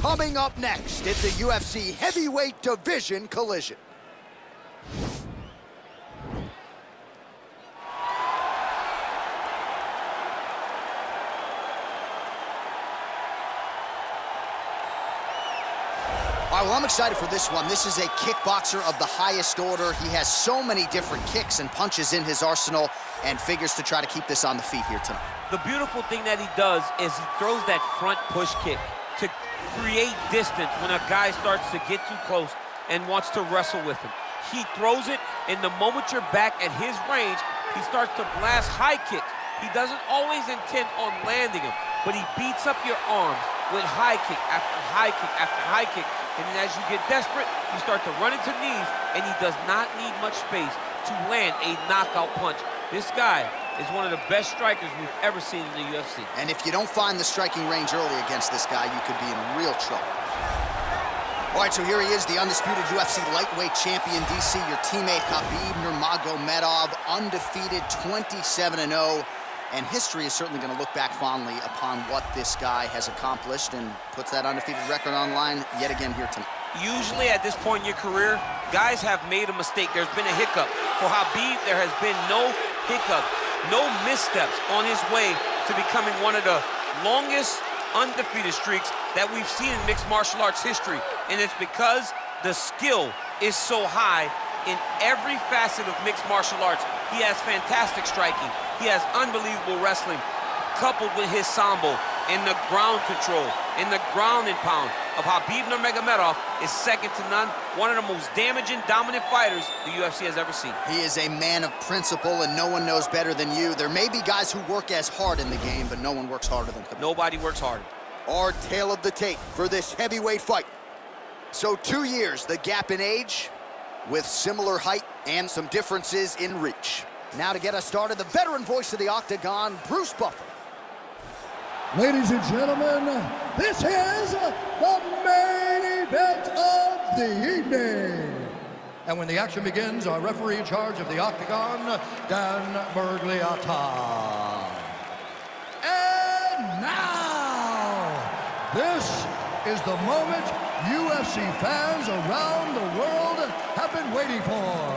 Coming up next, it's a UFC heavyweight division collision. All right, well, I'm excited for this one. This is a kickboxer of the highest order. He has so many different kicks and punches in his arsenal and figures to try to keep this on the feet here tonight. The beautiful thing that he does is he throws that front push kick to create distance when a guy starts to get too close and wants to wrestle with him. He throws it, and the moment you're back at his range, he starts to blast high kicks. He doesn't always intend on landing them, but he beats up your arms with high kick after high kick after high kick. And then as you get desperate, you start to run into knees, and he does not need much space to land a knockout punch. This guy is one of the best strikers we've ever seen in the UFC. And if you don't find the striking range early against this guy, you could be in real trouble. All right, so here he is, the undisputed UFC lightweight champion, DC, your teammate Khabib Nurmagomedov, undefeated 27-0. And history is certainly going to look back fondly upon what this guy has accomplished and puts that undefeated record online yet again here tonight. Usually at this point in your career, guys have made a mistake. There's been a hiccup. For Khabib, there has been no hiccup, no missteps on his way to becoming one of the longest undefeated streaks that we've seen in mixed martial arts history. And it's because the skill is so high in every facet of mixed martial arts. He has fantastic striking. He has unbelievable wrestling, coupled with his sambo and the ground control and the ground and pound of Khabib Nurmagomedov is second to none. One of the most damaging, dominant fighters the UFC has ever seen. He is a man of principle, and no one knows better than you. There may be guys who work as hard in the game, but no one works harder than Khabib. Nobody works harder. Our tale of the tape for this heavyweight fight. So two years, the gap in age, with similar height and some differences in reach. Now to get us started, the veteran voice of the Octagon, Bruce Buffer. Ladies and gentlemen, this is the main event of the evening. And when the action begins, our referee in charge of the Octagon, Dan Miragliotta. And now, this is the moment UFC fans around the world have been waiting for.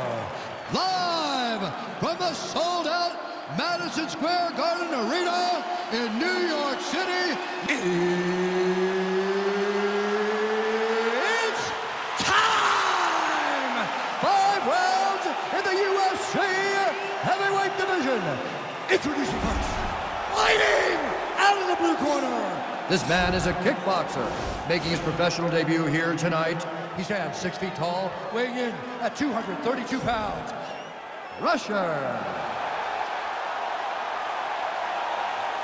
Live from the sold-out Madison Square Garden Arena in New York City. It's time! Five rounds in the UFC heavyweight division. Introducing first, fighting out of the blue corner. This man is a kickboxer, making his professional debut here tonight. He stands six feet tall, weighing in at 232 pounds. Russia.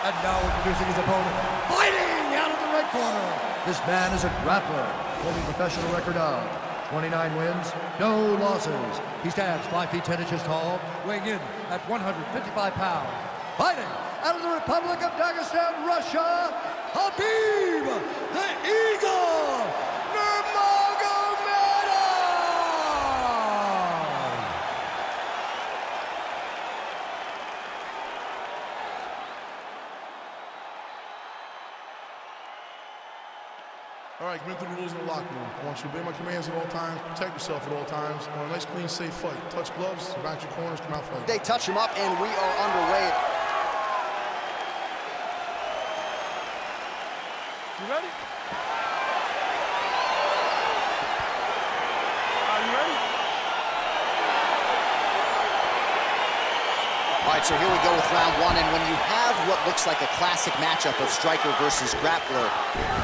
And now introducing his opponent, fighting out of the right corner. This man is a grappler, holding a professional record of 29 wins, no losses. He stands 5 feet 10 inches tall, weighing in at 155 pounds. Fighting out of the Republic of Dagestan, Russia, Khabib the Eagle, Nurmagomedov. All right, commit to the rules in the locker room. I want you to obey my commands at all times, protect yourself at all times. I a nice, clean, safe fight. Touch gloves, back your corners, come out fighting. They touch him up, and we are underway. You ready? Are you ready? All right, so here we go with round one, and when you have what looks like a classic matchup of striker versus grappler,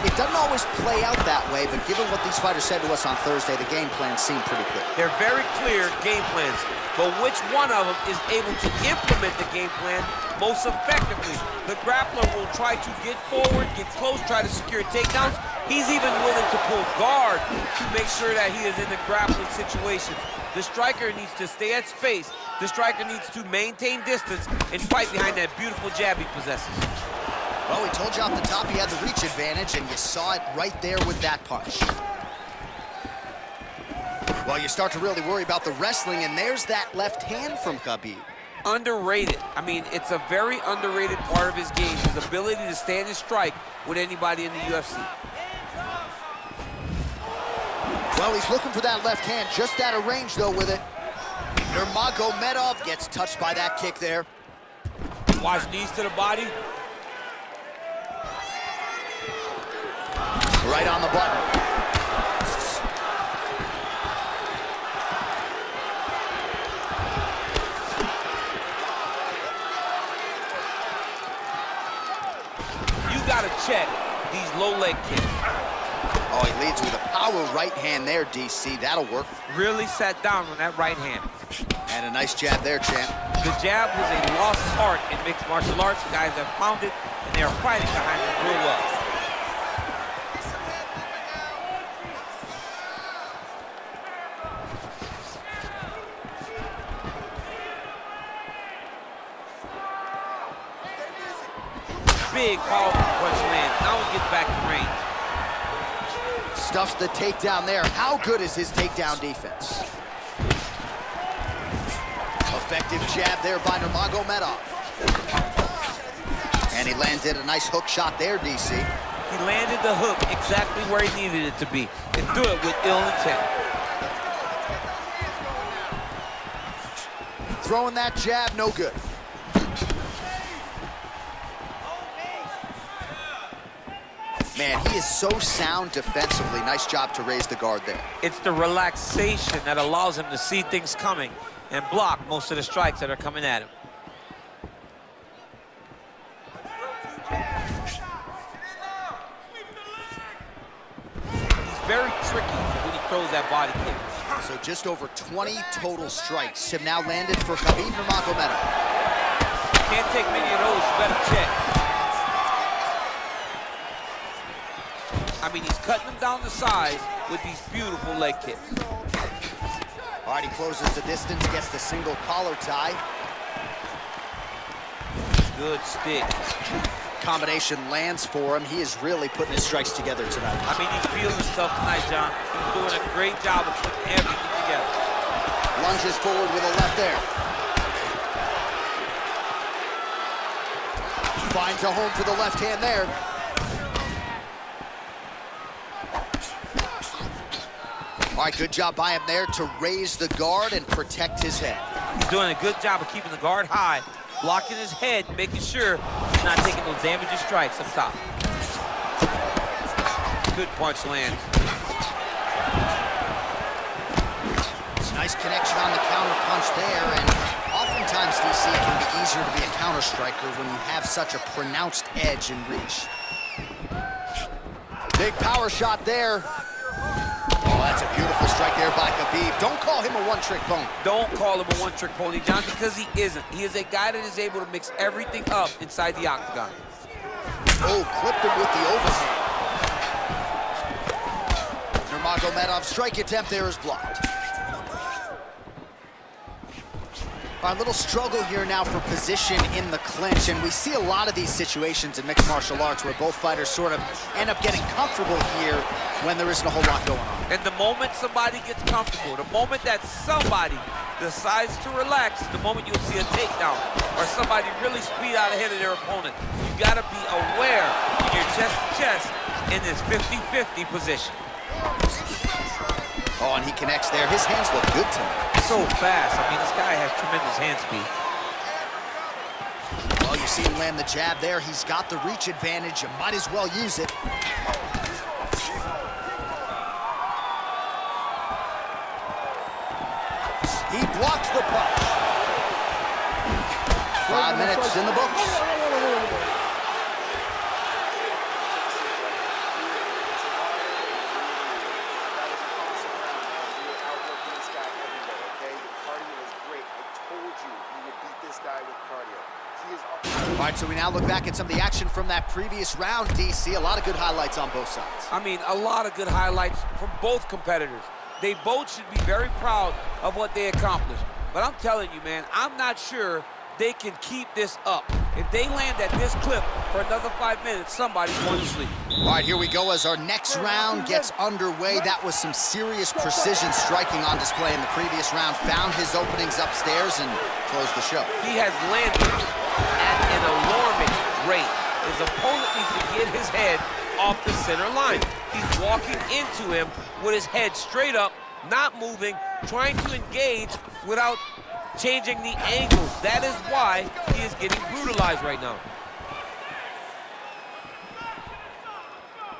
it doesn't always play out that way, but given what these fighters said to us on Thursday, the game plan seemed pretty clear. They're very clear game plans, but which one of them is able to implement the game plan most effectively? The grappler will try to get forward, get close, try to secure takedowns. He's even willing to pull guard to make sure that he is in the grappling situations. The striker needs to stay at space. The striker needs to maintain distance and fight behind that beautiful jab he possesses. Well, we told you off the top he had the reach advantage, and you saw it right there with that punch. Well, you start to really worry about the wrestling, and there's that left hand from Khabib. Underrated. I mean, it's a very underrated part of his game, his ability to stand and strike with anybody in the UFC. Well, he's looking for that left hand, just out of range, though, with it. Nurmagomedov gets touched by that kick there. Watch knees to the body. Right on the button. You gotta check these low leg kicks. Oh, he leads with a power right hand there, DC. That'll work. Really sat down on that right hand. And a nice jab there, champ. The jab was a lost art in mixed martial arts. Guys have found it, and they are fighting behind it real well. Big, powerful Stuffs the takedown there. How good is his takedown defense? Effective jab there by Nurmagomedov. And he landed a nice hook shot there, DC. He landed the hook exactly where he needed it to be and threw it with ill intent. Throwing that jab, no good. Man, he is so sound defensively. Nice job to raise the guard there. It's the relaxation that allows him to see things coming and block most of the strikes that are coming at him. He's very tricky when he throws that body kick. So just over 20 total strikes have now landed for Khabib Nurmagomedov. Can't take many of those, you better check. I mean, he's cutting them down the sides with these beautiful leg kicks. All right, he closes the distance, gets the single collar tie. Good stick. Combination lands for him. He is really putting his strikes together tonight. I mean, he's feeling himself tonight, John. He's doing a great job of putting everything together. Lunges forward with a left there. Finds a home for the left hand there. All right, good job by him there to raise the guard and protect his head. He's doing a good job of keeping the guard high, blocking his head, making sure he's not taking those damaging strikes up top. Good punch lands. Nice connection on the counter punch there, and oftentimes, DC, it can be easier to be a counter striker when you have such a pronounced edge and reach. Big power shot there. Oh, that's a beautiful strike there by Khabib. Don't call him a one-trick pony. Don't call him a one-trick pony, John, because he isn't. He is a guy that is able to mix everything up inside the octagon. Oh, clipped him with the overhand. Nurmagomedov's strike attempt there is blocked. A little struggle here now for position in the clinch, and we see a lot of these situations in mixed martial arts where both fighters sort of end up getting comfortable here when there isn't a whole lot going on. And the moment somebody gets comfortable, the moment that somebody decides to relax, the moment you'll see a takedown or somebody really speed out ahead of their opponent. You gotta be aware in your chest to chest in this 50-50 position. Oh, and he connects there. His hands look good tonight. So fast. I mean, this guy has tremendous hand speed. Well, you see him land the jab there. He's got the reach advantage. You might as well use it. He blocks the punch. Five minutes in the books. All right, so we now look back at some of the action from that previous round, DC. A lot of good highlights on both sides. I mean, a lot of good highlights from both competitors. They both should be very proud of what they accomplished. But I'm telling you, man, I'm not sure they can keep this up. If they land at this clip for another five minutes, somebody's going to sleep. All right, here we go as our next round gets underway. That was some serious precision striking on display in the previous round. Found his openings upstairs and closed the show. He has landed an alarming rate. His opponent needs to get his head off the center line. He's walking into him with his head straight up, not moving, trying to engage without changing the angles. That is why he is getting brutalized right now.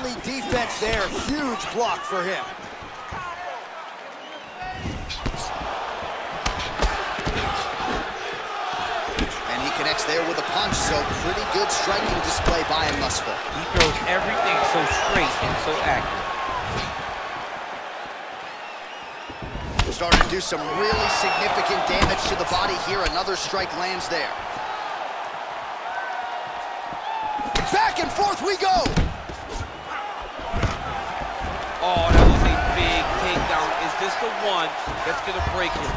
Timely defense there. Huge block for him. And he connects there with a punch, so pretty good striking display by him far. He throws everything so straight and so accurate. Starting to do some really significant damage to the body here. Another strike lands there. Back and forth we go. One that's going to break him?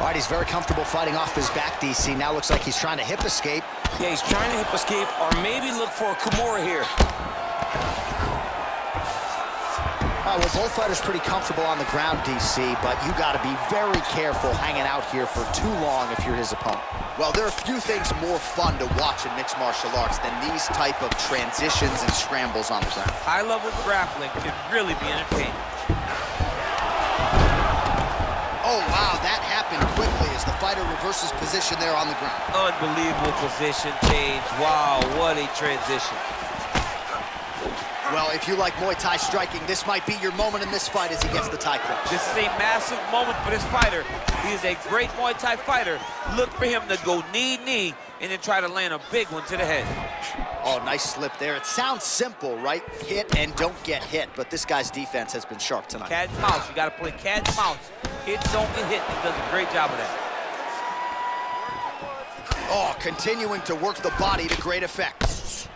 All right, he's very comfortable fighting off his back, DC. Now looks like he's trying to hip escape. Yeah, he's trying to hip escape or maybe look for a Kimura here. All right, well, both fighters pretty comfortable on the ground, DC, but you got to be very careful hanging out here for too long if you're his opponent. Well, there are a few things more fun to watch in mixed martial arts than these type of transitions and scrambles on the ground. High-level grappling can really be entertaining. Oh, wow, that happened quickly as the fighter reverses position there on the ground. Unbelievable position change. Wow, what a transition. Well, if you like Muay Thai striking, this might be your moment in this fight as he gets the Thai clutch. This is a massive moment for this fighter. He is a great Muay Thai fighter. Look for him to go knee-knee and then try to land a big one to the head. Oh, nice slip there. It sounds simple, right? Hit and don't get hit, but this guy's defense has been sharp tonight. Cat and mouse. You got to play cat and mouse. Hit, don't get hit. He does a great job of that. Oh, continuing to work the body to great effect.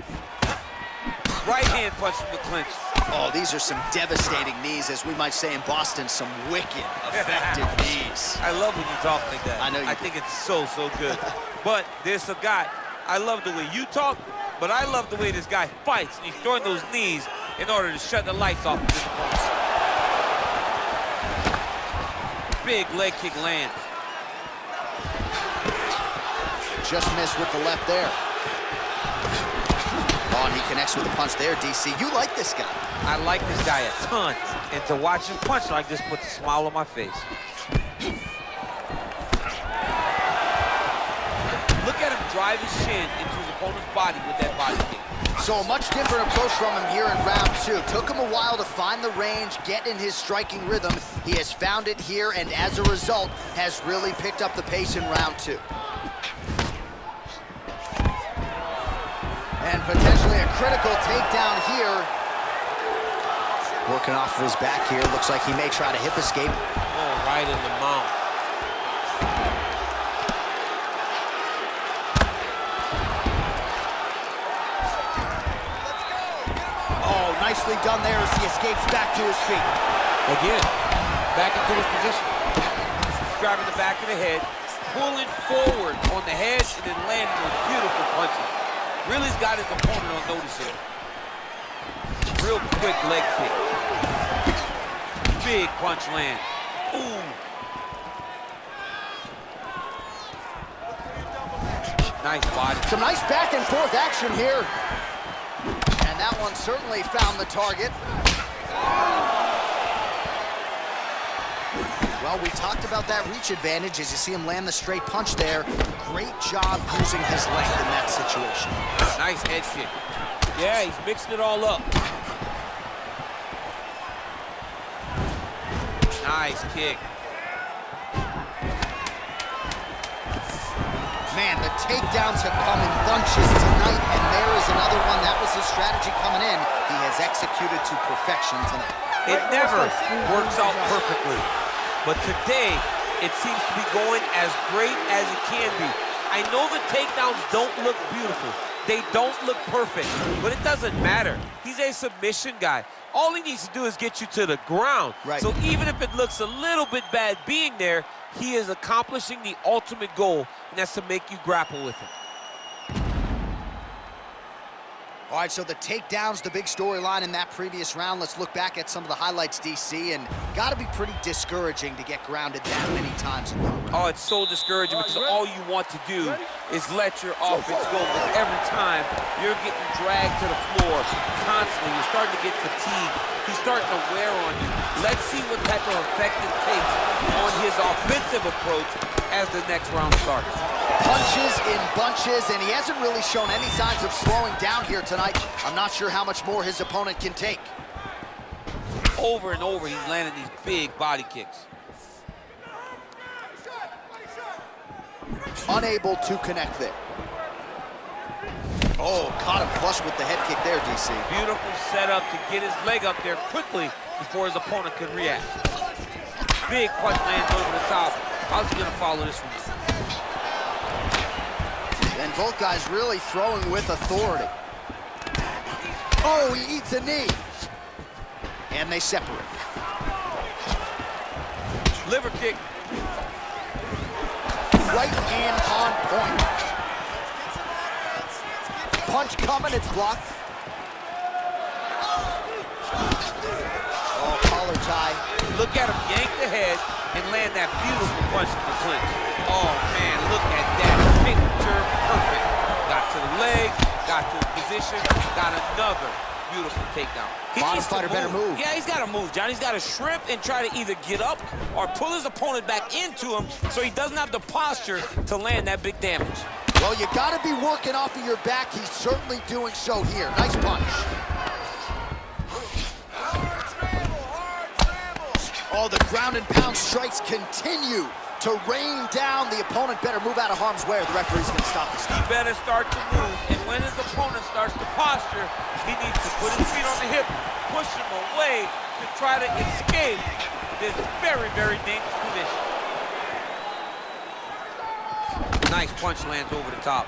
Right hand punch from the clinch. Oh, these are some devastating knees, as we might say in Boston, some wicked, effective knees. I love when you talk like that. I know you I do. think it's so, so good. but there's a guy, I love the way you talk, but I love the way this guy fights. And he's throwing those knees in order to shut the lights off Big leg kick lands. Just missed with the left there. Oh, and he connects with a punch there, DC. You like this guy. I like this guy a ton. And to watch him punch like this puts a smile on my face. Look at him drive his shin into his opponent's body with that body kick. So a much different approach from him here in round two. Took him a while to find the range, get in his striking rhythm. He has found it here, and as a result, has really picked up the pace in round two. And potentially a critical takedown here. Working off of his back here. Looks like he may try to hip escape. Oh, right in the mouth. Nicely done there as he escapes back to his feet. Again, back into his position. Grabbing the back of the head, pulling forward on the head, and then landing those beautiful punches. Really's got his opponent on notice here. Real quick leg kick. Big punch land. Ooh. Nice body. Some nice back and forth action here. And that one certainly found the target. Well, we talked about that reach advantage as you see him land the straight punch there. Great job using his length in that situation. Nice head kick. Yeah, he's mixing it all up. Nice kick. Man, the takedowns have come in bunches tonight, and there is another one. That was his strategy coming in. He has executed to perfection tonight. It never works out perfectly. But today, it seems to be going as great as it can be. I know the takedowns don't look beautiful. They don't look perfect, but it doesn't matter. He's a submission guy. All he needs to do is get you to the ground. Right. So even if it looks a little bit bad being there, he is accomplishing the ultimate goal, and that's to make you grapple with him. All right, so the takedown's the big storyline in that previous round. Let's look back at some of the highlights, DC, and got to be pretty discouraging to get grounded that many times in one round. Oh, it's so discouraging because all you want to do is let your offense go. But every time you're getting dragged to the floor constantly, you're starting to get fatigued. He's starting to wear on you. Let's see what type of effect it takes on his offensive approach as the next round starts. Punches in bunches, and he hasn't really shown any signs of slowing down here tonight. I'm not sure how much more his opponent can take. Over and over, he's landing these big body kicks. Unable to connect there. Oh, caught him flush with the head kick there, DC. Beautiful setup to get his leg up there quickly before his opponent could react. Big punch lands over the top. How's he gonna follow this one? And both guys really throwing with authority. Oh, he eats a knee. And they separate. Liver kick. Right hand on point. Punch coming, it's blocked. Oh, collar tie. Look at him yank the head and land that beautiful punch to the clinch. Oh, man, look at that. Picture perfect. Got to the leg, got to the position, got another beautiful takedown. He Bottom fighter better move. Yeah, he's got to move, John. He's got to shrimp and try to either get up or pull his opponent back into him so he doesn't have the posture to land that big damage. Well, you got to be working off of your back. He's certainly doing so here. Nice punch. Oh, the ground and pound strikes continue to rain down. The opponent better move out of harm's way or the referee's going to stop the He better start to move, and when his opponent starts to posture, he needs to put his feet on the hip, push him away to try to escape this very, very dangerous position. Nice punch lands over the top.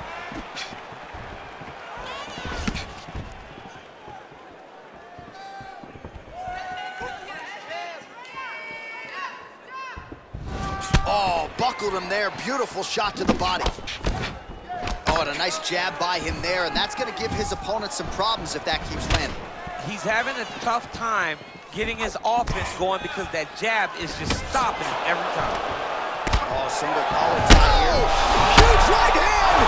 Oh, buckled him there. Beautiful shot to the body. Oh, and a nice jab by him there, and that's going to give his opponent some problems if that keeps landing. He's having a tough time getting his offense going because that jab is just stopping him every time. Oh, single collar tie here. Oh, huge right hand!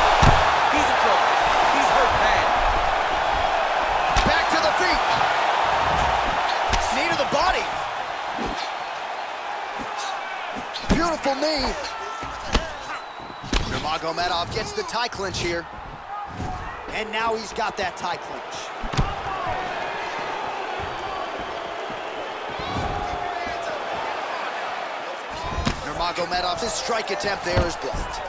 He's in trouble. He's hurt bad. Beautiful knee. Nurmagomedov gets the Thai clinch here. And now he's got that Thai clinch. Nurmagomedov's strike attempt there is blocked.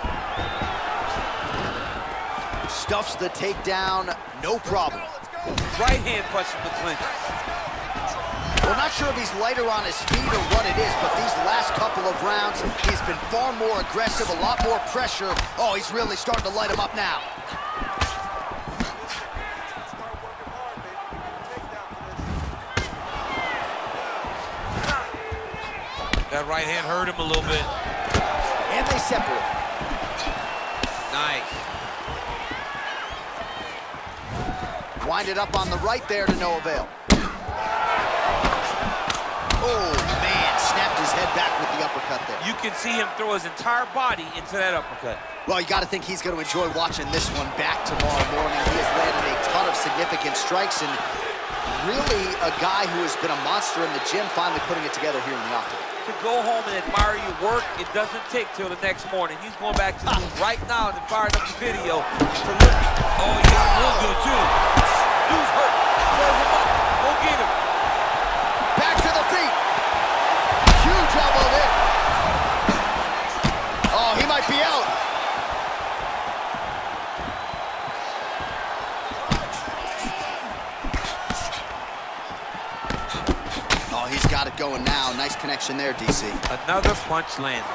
Stuffs the takedown, no problem. Right hand punch from the clinch. We're not sure if he's lighter on his feet or what it is, but these last couple of rounds, he's been far more aggressive, a lot more pressure. Oh, he's really starting to light him up now. That right hand hurt him a little bit. And they separate. Nice. Winded up on the right there to no avail. Oh, man, snapped his head back with the uppercut there. You can see him throw his entire body into that uppercut. Well, you got to think he's going to enjoy watching this one back tomorrow morning. He has landed a ton of significant strikes and really a guy who has been a monster in the gym, finally putting it together here in the octagon. To go home and admire your work, it doesn't take till the next morning. He's going back to the room right now and firing up the video to look. Oh, him real good, too. Dude's hurt. Throw him up. Go get him. Back to the feet. Huge elbow there. Oh, he might be out. Oh, he's got it going now. Nice connection there, DC. Another punch landed.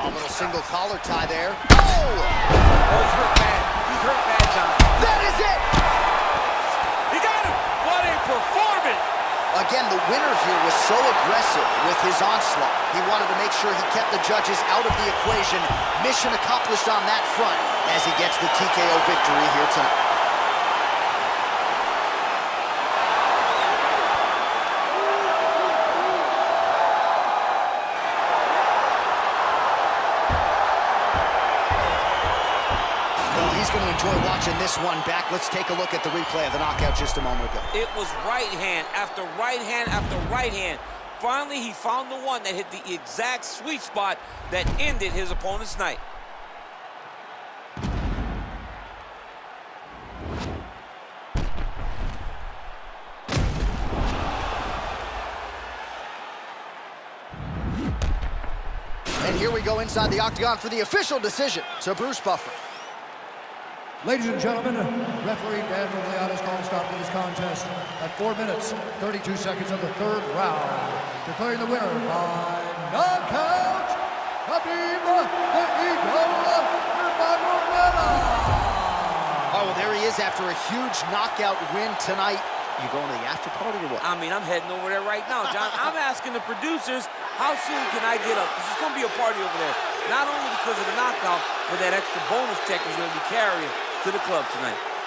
Oh, a little single collar tie there. Oh, he's hurt bad. He's hurt bad, John. That is it! He got him! What a performance! Again, the winner here was so aggressive with his onslaught. He wanted to make sure he kept the judges out of the equation. Mission accomplished on that front as he gets the TKO victory here tonight. This one back. Let's take a look at the replay of the knockout just a moment ago. It was right hand after right hand after right hand. Finally, he found the one that hit the exact sweet spot that ended his opponent's night. And here we go inside the octagon for the official decision to Bruce Buffer. Ladies and gentlemen, referee Dan Miragliotta calling stop to this contest at 4 minutes, 32 seconds of the third round, declaring the winner by knockout, Khabib the Eagle Nurmagomedov. Oh, well, there he is after a huge knockout win tonight. You going to the after party or what? I mean, I'm heading over there right now, John. I'm asking the producers, how soon can I get up? Because it's going to be a party over there. Not only because of the knockout, but that extra bonus check is going to be carrying to the club tonight.